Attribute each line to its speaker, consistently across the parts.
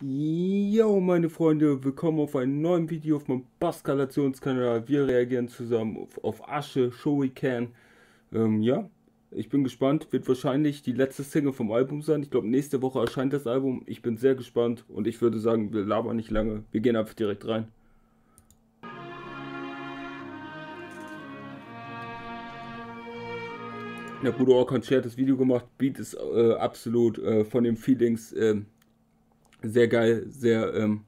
Speaker 1: Yo meine Freunde, willkommen auf einem neuen Video auf meinem Baskalationskanal. Wir reagieren zusammen auf, auf Asche, Shuriken. Ähm, ja, ich bin gespannt. Wird wahrscheinlich die letzte Single vom Album sein. Ich glaube nächste Woche erscheint das Album. Ich bin sehr gespannt und ich würde sagen, wir labern nicht lange. Wir gehen einfach direkt rein. Der Bruder Orkan hat das Video gemacht. Beat ist äh, absolut äh, von den Feelings... Äh, sehr geil, sehr ähm,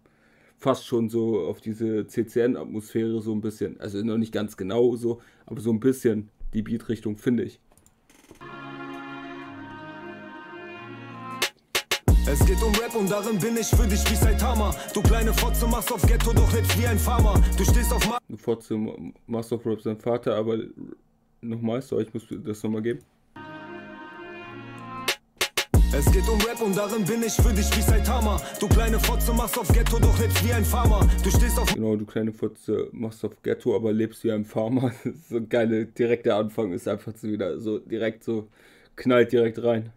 Speaker 1: fast schon so auf diese CCN-Atmosphäre so ein bisschen, also noch nicht ganz genau so, aber so ein bisschen die Beat-Richtung finde ich.
Speaker 2: Es geht um Rap und darin bin ich für dich wie Saitama. Du kleine Fotze machst auf Ghetto, doch lebst wie ein Farmer. Du stehst auf Ma
Speaker 1: Du Fotze machst auf Rap sein Vater, aber nochmal, so, ich muss das nochmal geben.
Speaker 2: Es geht um Rap und darin bin ich für dich wie Saitama. Du kleine Fotze machst auf Ghetto, doch lebst wie ein Farmer. Du stehst auf.
Speaker 1: Genau, du kleine Fotze machst auf Ghetto, aber lebst wie ein Farmer. so geile, direkter Anfang ist einfach so wieder so direkt so, knallt direkt rein.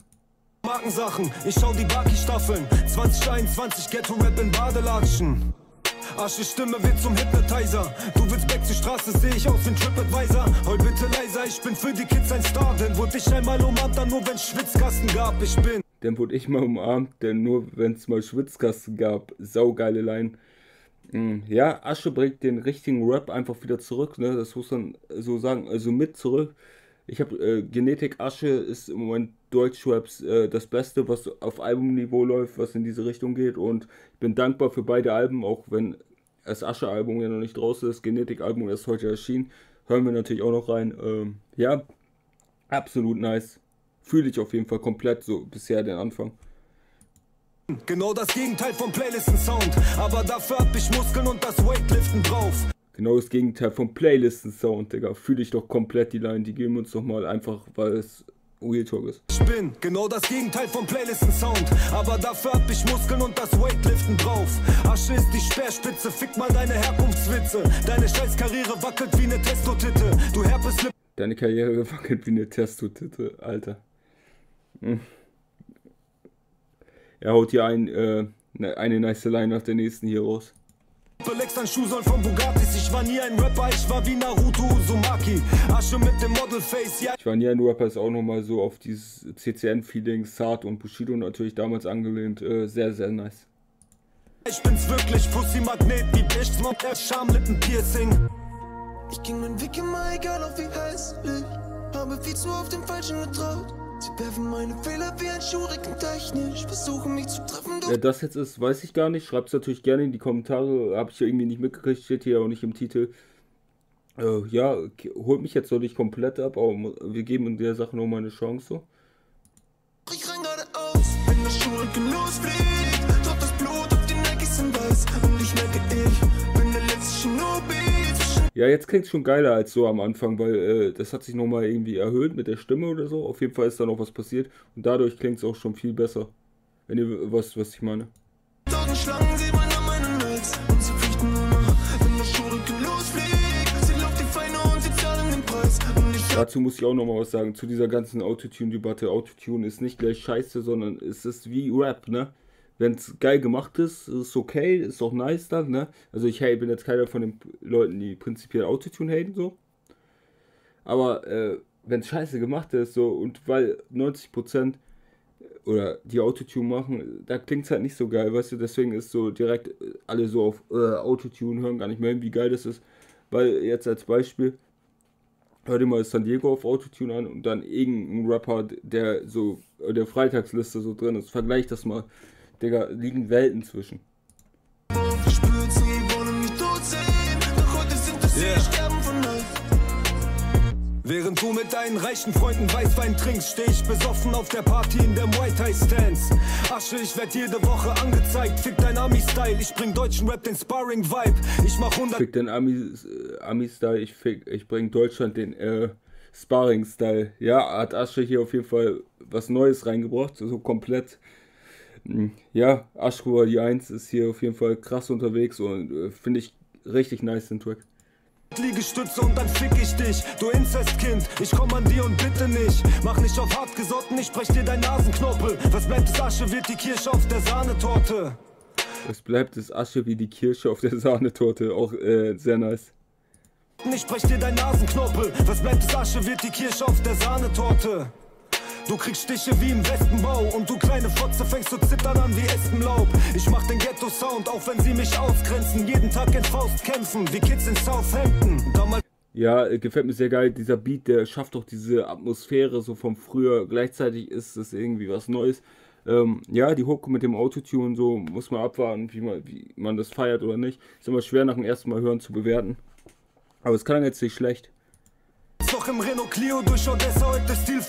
Speaker 2: Markensachen, ich schau die Baki-Staffeln. 2021 Ghetto-Rap in Badelatschen. Asche Stimme wird zum Hypnotizer. Du willst back zur Straße, seh ich aus wie TripAdvisor. Heul bitte leiser, ich bin für die Kids ein Star. Denn wurde ich einmal umarmt, dann nur wenn Schwitzkasten gab. Ich bin.
Speaker 1: Dann wurde ich mal umarmt, denn nur wenn es mal Schwitzkasten gab. Saugeile Line. Mm, ja, Asche bringt den richtigen Rap einfach wieder zurück, ne? Das muss man so sagen, also mit zurück. Ich habe äh, Genetik Asche ist im Moment Deutschraps äh, das Beste, was auf Albumniveau läuft, was in diese Richtung geht. Und ich bin dankbar für beide Alben, auch wenn das Asche-Album ja noch nicht draußen ist. Genetik-Album ist heute erschienen. Hören wir natürlich auch noch rein. Ähm, ja, absolut nice. Fühle ich auf jeden Fall komplett so bisher den Anfang.
Speaker 2: Genau das Gegenteil vom Playlisten-Sound. Aber dafür hab ich Muskeln und das Weightliften drauf.
Speaker 1: Genau das Gegenteil vom Playlisten-Sound, Digga. Fühle ich doch komplett die Line. Die geben uns doch mal einfach, weil es Real Talk ist.
Speaker 2: Ich bin genau das Gegenteil vom Playlisten-Sound. Aber dafür hab ich Muskeln und das Weightliften drauf. Asche ist die Speerspitze, fick mal deine Herkunftswitze. Deine scheiß Karriere wackelt wie ne Testotitte. Du Herpeslip.
Speaker 1: Deine Karriere wackelt wie ne Testotitte, Alter. Er haut hier ein, äh, ne, eine nice Line nach der nächsten hier raus.
Speaker 2: Belex an Schuhsohlen von Bugattis. Ich war nie ein Rapper, ich war wie Naruto Uzumaki. Asche mit dem Modelface, ja.
Speaker 1: Ich war nie ein Rapper, ist auch nochmal so auf dieses CCN-Feeling, Saat und Bushido natürlich damals angelehnt. Äh, sehr, sehr nice.
Speaker 2: Ich bin's wirklich, Pussy Magnet wie Bitch, Smoke, der Schamlippen-Piercing. Ich ging meinen Weg immer, egal auf wie hässlich. Habe viel zu auf dem Falschen getraut. Sie werfen meine Fehler wie ein Schuriken technisch, versuchen mich zu treffen.
Speaker 1: Ja, das jetzt ist, weiß ich gar nicht. Schreibt es natürlich gerne in die Kommentare. Habe ich ja irgendwie nicht mitgekriegt, steht hier auch nicht im Titel. Äh, ja, holt mich jetzt noch nicht komplett ab, aber wir geben in der Sache nochmal eine Chance.
Speaker 2: Ich renn geradeaus, wenn der Schuriken losfliegt,
Speaker 1: Ja, jetzt klingt es schon geiler als so am Anfang, weil äh, das hat sich nochmal irgendwie erhöht mit der Stimme oder so. Auf jeden Fall ist da noch was passiert und dadurch klingt es auch schon viel besser. Wenn ihr was, was ich meine.
Speaker 2: Tausend Schlangen, sie wollen an meinen Hals und sie fürchten nur noch, wenn der Schuriken losfliegt. Sie laufen die Feinde und sie zahlen den Preis. Und ich
Speaker 1: Dazu muss ich auch nochmal was sagen, zu dieser ganzen Autotune-Debatte. Autotune ist nicht gleich scheiße, sondern es ist wie Rap, ne? Wenn es geil gemacht ist, ist okay, ist auch nice dann, ne? Also ich hey, bin jetzt keiner von den Leuten, die prinzipiell Autotune haten, so. Aber äh, wenn es scheiße gemacht ist, so, und weil 90% oder die Autotune machen, da klingt es halt nicht so geil, weißt du, deswegen ist so direkt alle so auf äh, Autotune hören, gar nicht mehr, wie geil das ist. Weil jetzt als Beispiel, hör dir mal San Diego auf Autotune an und dann irgendein Rapper, der so der Freitagsliste so drin ist, vergleich das mal Digga, liegen Welten zwischen.
Speaker 2: Während du mit deinen reichen Freunden Weißwein trinkst, steh ich besoffen auf der Party in der Muay Thai Stance. Asche, ich werd jede Woche angezeigt. Fick dein Ami-Style, ich bring deutschen Rap den Sparring-Vibe. Ich mach 100.
Speaker 1: Fick den Ami-Style, Ami ich, fick, ich bring Deutschland den äh, Sparring-Style. Ja, hat Asche hier auf jeden Fall was Neues reingebracht, so komplett ja, Ashkua die 1 ist hier auf jeden Fall krass unterwegs und äh, finde ich richtig nice den Track.
Speaker 2: Liegestütze und dann fick ich dich, du Inzestkind. Ich komm an dir und bitte nicht. Mach nicht auf hart gesotten, ich brech dir dein Nasenknoppel. Was bleibt ist Asche, wird die Kirsche auf der Sahnetorte.
Speaker 1: Es bleibt es Asche wie die Kirsche auf der Sahnetorte. Auch äh, sehr nice.
Speaker 2: Ich brech dir dein Nasenknorpel. Was bleibt es Asche, wird die Kirsche auf der Sahnetorte. Du kriegst Stiche wie im Westenbau und du kleine Fotze fängst zu zittern an wie Espenlaub. Ich mach den Ghetto-Sound, auch wenn sie mich ausgrenzen. Jeden Tag in Faust kämpfen, wie Kids in Southampton. Damals
Speaker 1: ja, äh, gefällt mir sehr geil. Dieser Beat, der schafft doch diese Atmosphäre so vom früher. Gleichzeitig ist es irgendwie was Neues. Ähm, ja, die Hook mit dem Autotune, so muss man abwarten, wie man, wie man das feiert oder nicht. Ist immer schwer nach dem ersten Mal hören zu bewerten. Aber es klang jetzt nicht schlecht.
Speaker 2: Noch im Renault Clio durch Odessa, heute Stil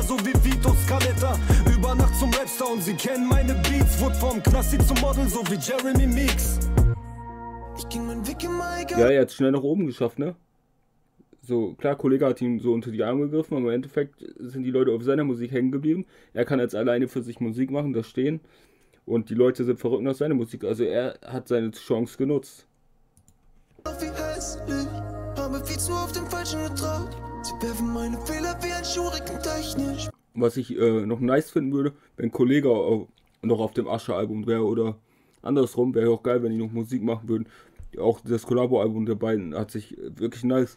Speaker 2: Verbrecher, so wie Vito Scaletta. Über Nacht zum Rapstar und sie kennen meine Beats. Wurde vom Knasti zum Model, so wie Jeremy Meeks.
Speaker 1: Ja, er hat schnell nach oben geschafft, ne? So, klar, Kollege hat ihn so unter die Arme gegriffen, aber im Endeffekt sind die Leute auf seiner Musik hängen geblieben. Er kann jetzt alleine für sich Musik machen, das stehen. Und die Leute sind verrückt nach seiner Musik. Also er hat seine Chance genutzt. Wie hässlich, habe viel zu auf dem Falschen getraut. Was ich äh, noch nice finden würde, wenn Kollege noch auf dem Asche-Album wäre oder andersrum, wäre auch geil, wenn die noch Musik machen würden. Auch das Kollabo-Album der beiden hat sich wirklich nice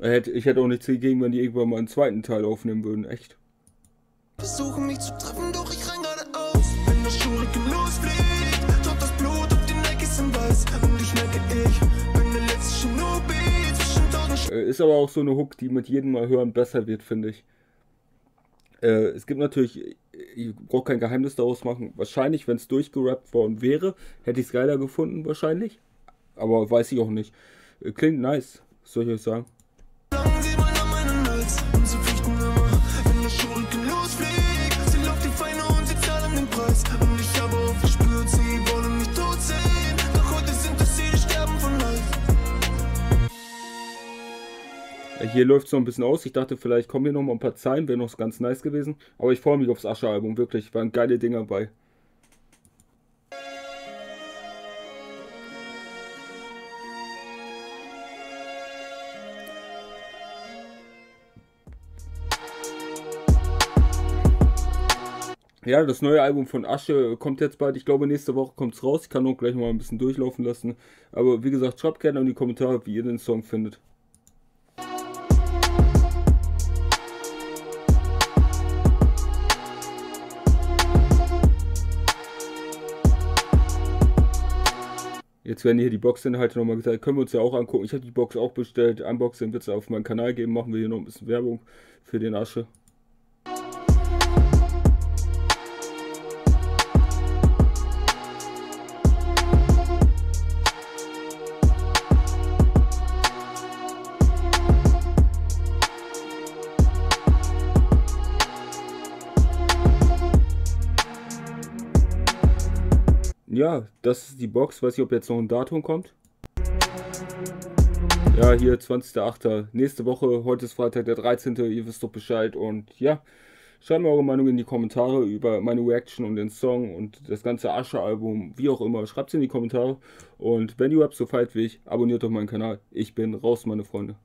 Speaker 1: ich hätte auch nichts dagegen, wenn die irgendwann mal einen zweiten Teil aufnehmen würden, echt. Versuchen mich zu treffen, doch Ist aber auch so eine Hook, die mit jedem Mal hören besser wird, finde ich. Äh, es gibt natürlich, ich brauche kein Geheimnis daraus machen. Wahrscheinlich, wenn es durchgerappt worden wäre, hätte ich es geiler gefunden, wahrscheinlich. Aber weiß ich auch nicht. Äh, klingt nice, soll ich euch sagen. Hier läuft es noch ein bisschen aus. Ich dachte, vielleicht kommen hier noch mal ein paar Zeilen, wäre noch ganz nice gewesen. Aber ich freue mich aufs Asche-Album, wirklich. Waren geile Dinger bei. Ja, das neue Album von Asche kommt jetzt bald. Ich glaube, nächste Woche kommt es raus. Ich kann auch gleich mal ein bisschen durchlaufen lassen. Aber wie gesagt, schreibt gerne in die Kommentare, wie ihr den Song findet. Jetzt werden hier die Boxinhalte nochmal gesagt. Können wir uns ja auch angucken. Ich habe die Box auch bestellt. Unboxing wird es auf meinem Kanal geben. Machen wir hier noch ein bisschen Werbung für den Asche. Ja, das ist die Box. Weiß nicht, ob jetzt noch ein Datum kommt. Ja, hier 20.08. Nächste Woche, heute ist Freitag der 13. Ihr wisst doch Bescheid. Und ja, schreibt mir eure Meinung in die Kommentare über meine Reaction und den Song und das ganze Asche-Album, wie auch immer. Schreibt es in die Kommentare. Und wenn ihr habt so feit wie ich, abonniert doch meinen Kanal. Ich bin raus, meine Freunde.